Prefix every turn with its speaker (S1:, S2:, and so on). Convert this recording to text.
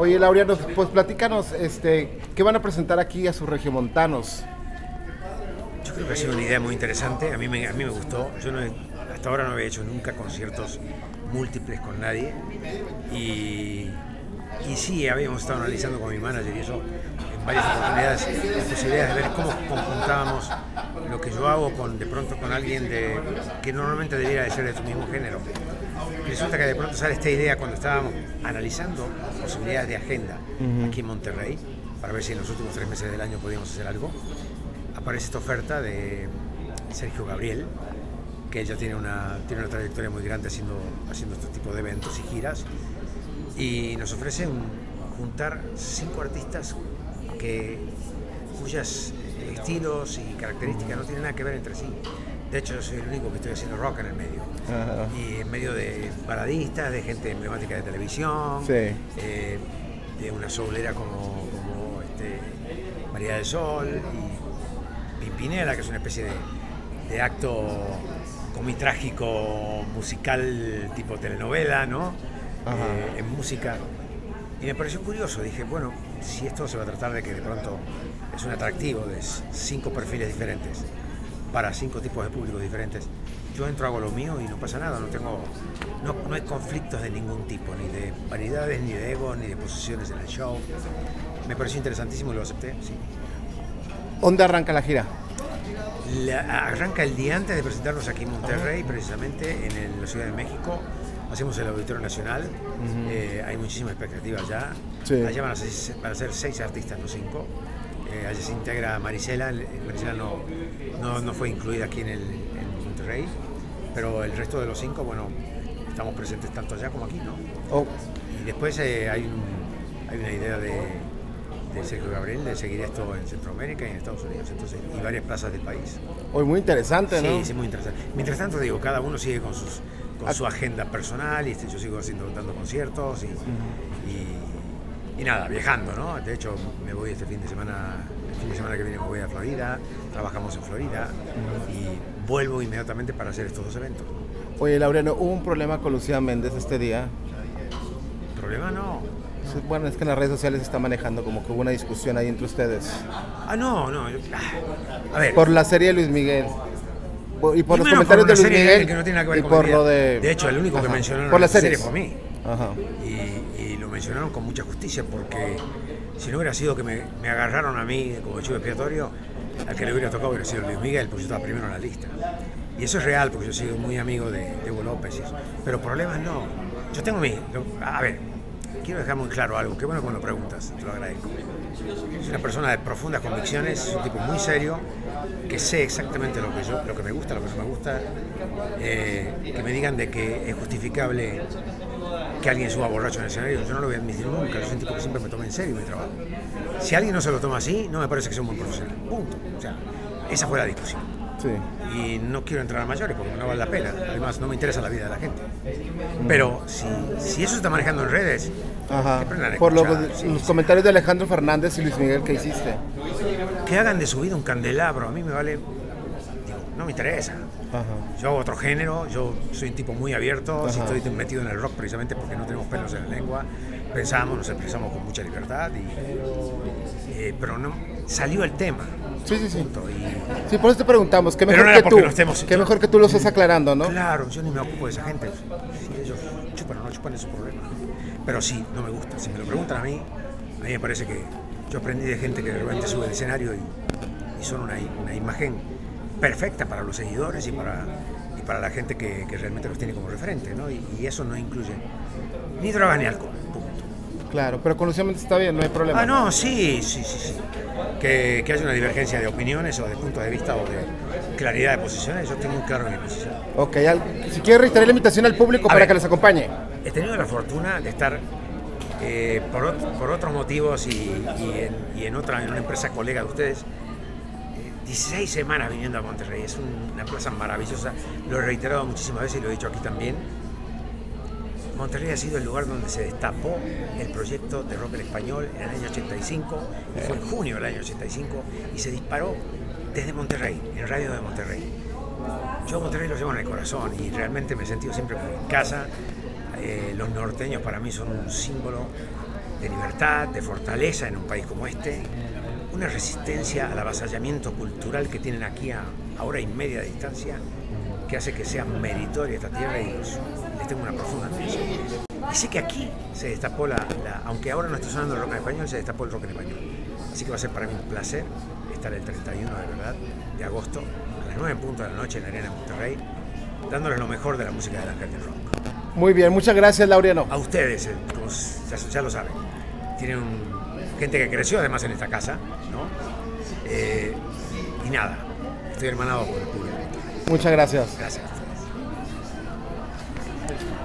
S1: Oye, Laureano, pues platícanos, este, ¿qué van a presentar aquí a sus regiomontanos?
S2: Yo creo que ha sido una idea muy interesante, a mí me, a mí me gustó. Yo no hasta ahora no había hecho nunca conciertos múltiples con nadie y, y sí, habíamos estado analizando con mi manager y eso varias oportunidades las posibilidades de ver cómo conjuntábamos lo que yo hago con de pronto con alguien de, que normalmente debiera de ser de tu mismo género. Y resulta que de pronto sale esta idea cuando estábamos analizando posibilidades de agenda aquí en Monterrey para ver si en los últimos tres meses del año podíamos hacer algo aparece esta oferta de Sergio Gabriel, que ella tiene una, tiene una trayectoria muy grande haciendo, haciendo este tipo de eventos y giras, y nos ofrece un- juntar cinco artistas que, cuyas estilos y características no tienen nada que ver entre sí. De hecho, yo soy el único que estoy haciendo rock en el medio.
S1: Ajá.
S2: Y en medio de baladistas, de gente emblemática de televisión,
S1: Sí.
S2: eh, de una soulera como, como este, María del Sol y Pimpinela, que es una especie de, de acto trágico musical tipo telenovela, ¿no? Eh, en música. Y me pareció curioso, dije, bueno, si esto se va a tratar de que de pronto es un atractivo de cinco perfiles diferentes para cinco tipos de públicos diferentes, yo entro, hago lo mío y no pasa nada, no tengo, no, no hay conflictos de ningún tipo, ni de vanidades, ni de ego, ni de posiciones en el show. Me pareció interesantísimo y lo acepté, sí.
S1: ¿Dónde arranca la gira?
S2: La- arranca el día antes de presentarnos aquí en Monterrey, precisamente en el- la Ciudad de México. Hacemos el Auditorio Nacional. Eh, hay muchísima expectativa ya.
S1: Sí.
S2: Allá van a, ser, van a ser seis artistas, no cinco. Eh, allá se integra Marisela. Marisela no, no, no fue incluida aquí en, el, en Monterrey. Pero el resto de los cinco, bueno, estamos presentes tanto allá como aquí, ¿no?
S1: Oh,
S2: Y después eh, hay, un- hay una idea de, de Sergio Gabriel de seguir esto en Centroamérica y en Estados Unidos entonces, y varias plazas del país.
S1: hoy muy interesante,
S2: Sí,
S1: ¿no?
S2: sí, muy interesante. Mientras tanto, digo, cada uno sigue con, sus, con
S1: Ah.
S2: su agenda personal y este, yo sigo haciendo, dando conciertos y, y- y nada, viajando, ¿no? De hecho, me voy este fin de semana, el fin de semana que viene me voy a Florida, trabajamos en Florida y vuelvo inmediatamente para hacer estos dos eventos.
S1: Oye, Laureano, hubo un problema con Lucía Méndez este día.
S2: Problema no.
S1: Bueno, es que en las redes sociales se está manejando como que hubo una discusión ahí entre ustedes.
S2: Ah, no, no. ah, a ver.
S1: Por la serie de Luis Miguel. Por- Y por los
S2: Primero,
S1: comentarios de Luis Miguel.
S2: que no tiene nada que ver
S1: y
S2: con
S1: por lo de.
S2: De hecho, el único que mencionaron
S1: Por
S2: la serie fue a mí.
S1: Ajá.
S2: y, y lo mencionaron con mucha justicia porque si no hubiera sido que me, me agarraron a mí como chivo expiatorio, al que le hubiera tocado hubiera sido Luis Miguel, porque yo estaba primero en la lista. Y eso es real, porque yo soy muy amigo de, de Hugo López. y eso. Pero problemas no. Yo tengo mi... lo- a ver, quiero dejar muy claro algo. Qué bueno que me lo preguntas, te lo agradezco. Es una persona de profundas convicciones, es un tipo muy serio, que sé exactamente lo que, yo, lo que me gusta, lo que no me gusta. eh, que me digan de que es justificable que alguien suba borracho en el escenario, yo no lo voy a admitir nunca. Yo soy un tipo que siempre me toma en serio mi trabajo. Si alguien no se lo toma así, no me parece que sea un buen profesional. Punto. O sea, esa fue la discusión.
S1: Sí.
S2: Y no quiero entrar a mayores porque no vale la pena. Además, no me interesa la vida de la gente. Pero si, si eso se está manejando en redes,
S1: Ajá. Por lo-
S2: escuchar, sí,
S1: los
S2: sí.
S1: comentarios de Alejandro Fernández y Luis Miguel que hiciste.
S2: que hagan de su vida un candelabro, a mí me vale. Digo, no me interesa.
S1: Ajá.
S2: Yo hago otro género, yo soy un tipo muy abierto,
S1: Ajá.
S2: estoy metido en el rock precisamente porque no tenemos pelos en la lengua, pensamos, nos expresamos con mucha libertad, y, eh, pero no, salió el tema.
S1: Sí, sí, sí.
S2: punto, y-
S1: Sí, por eso te preguntamos, qué mejor
S2: no
S1: que tú.
S2: estemos-
S1: Qué mejor que tú lo estés aclarando, ¿no?
S2: Claro, yo ni me ocupo de esa gente, si ellos chupan o no chupan es su problema. Pero sí, no me gusta, si me lo preguntan a mí, a mí me parece que yo aprendí de gente que de repente sube al escenario y, y son una, una imagen perfecta para los seguidores y para, y para la gente que, que realmente los tiene como referente, ¿no? Y, y eso no incluye ni drogas ni alcohol.
S1: Claro, pero con Lucía Méndez está bien, no hay problema.
S2: Ah, no, sí, sí, sí, sí. Que, que haya una divergencia de opiniones o de puntos de vista o de claridad de posiciones, yo estoy muy claro en mi posición.
S1: Ok, al- si quieres reiterar la invitación al público
S2: A
S1: para
S2: ver.
S1: que les acompañe.
S2: He tenido la fortuna de estar eh, por, ot- por otros motivos y, y en, y en otra, en una empresa colega de ustedes, eh, 16 semanas viniendo a Monterrey. Es un- una plaza maravillosa. Lo he reiterado muchísimas veces y lo he dicho aquí también. Monterrey ha sido el lugar donde se destapó el proyecto de rock en español en el año 85, y fue en junio del año 85, y se disparó desde Monterrey, en Radio de Monterrey. Yo a Monterrey lo llevo en el corazón y realmente me he sentido siempre como en casa. Eh, los norteños para mí son un símbolo de libertad, de fortaleza en un país como este, una resistencia al avasallamiento cultural que tienen aquí a, hora y media de distancia, que hace que sea meritoria esta tierra y los, les tengo una profunda atención. Y sé que aquí se destapó la, la- aunque ahora no está sonando el rock en español, se destapó el rock en español. Así que va a ser para mí un placer estar el 31 de verdad de agosto a las 9 en punto de la noche en la Arena de Monterrey, dándoles lo mejor de la música del Ángel del Rock.
S1: Muy bien, muchas gracias, Laureano.
S2: A ustedes, eh, como ya, ya lo saben, tienen un- gente que creció además en esta casa, ¿no? Eh, y nada, estoy hermanado con el público.
S1: Muchas
S2: gracias.